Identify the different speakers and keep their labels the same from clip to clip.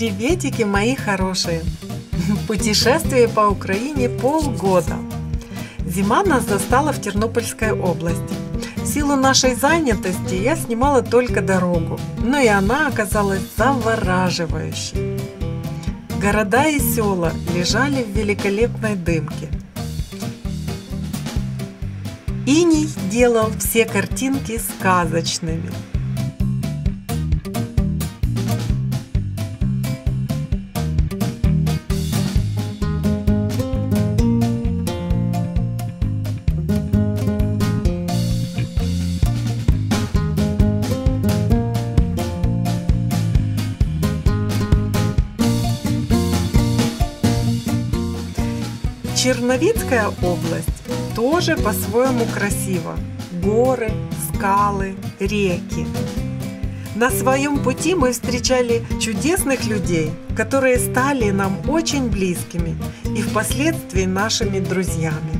Speaker 1: Приветики, мои хорошие! Путешествие по Украине полгода. Зима нас застала в Тернопольской области. В силу нашей занятости я снимала только дорогу, но и она оказалась завораживающей. Города и села лежали в великолепной дымке. Иней делал все картинки сказочными – Черновицкая область тоже по-своему красива. Горы, скалы, реки. На своем пути мы встречали чудесных людей, которые стали нам очень близкими и впоследствии нашими друзьями.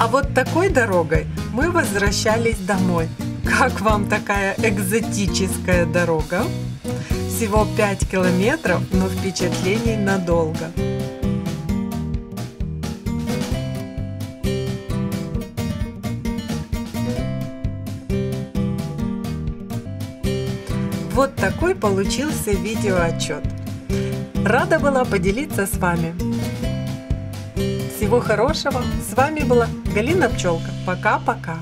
Speaker 1: А вот такой дорогой мы возвращались домой. Как вам такая экзотическая дорога? Всего 5 километров, но впечатлений надолго. Вот такой получился видеоотчет. Рада была поделиться с вами. Всего хорошего. С вами была Галина Пчелка. Пока-пока.